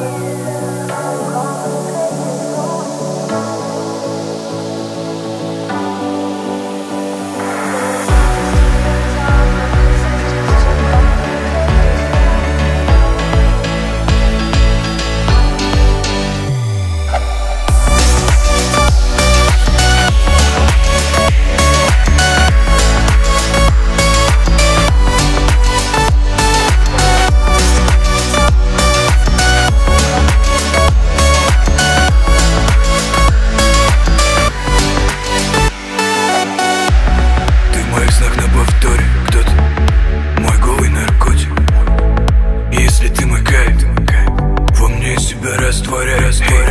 Ты But it's as hate.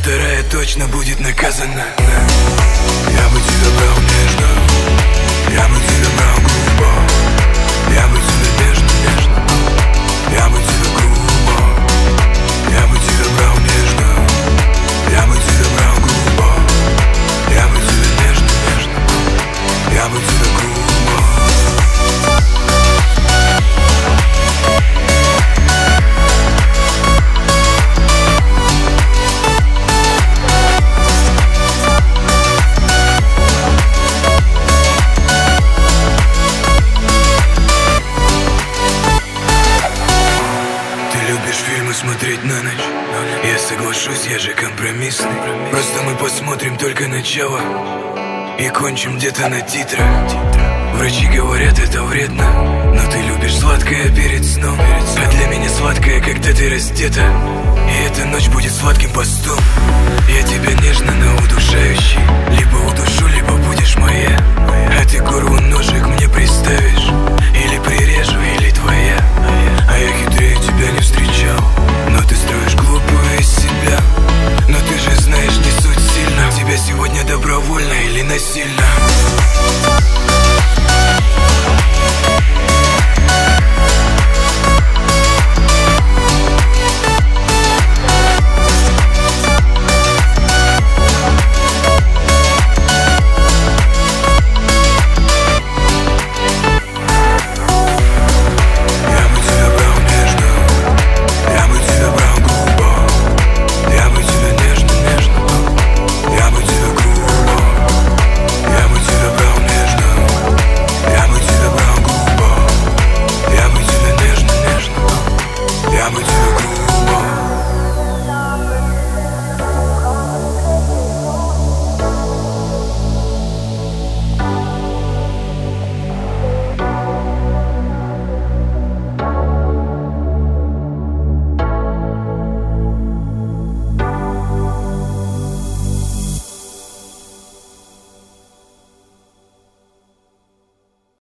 Вторая точно будет наказана. Я бы тебя брал нежно. Я бы тебя брал грубо. Я бы тебя нежно, нежно. Я бы тебя грубо. Я бы тебя брал нежно. Я бы тебя брал грубо. Я бы тебя нежно, нежно. Я бы тебя грубо фильмы смотреть на ночь. Я соглашусь, я же компромиссный. Просто мы посмотрим только начало И кончим где-то на титрах Врачи говорят, это вредно Но ты любишь сладкое перед сном. А для меня сладкое, когда ты раздета И эта ночь будет сладким постом. Я тебя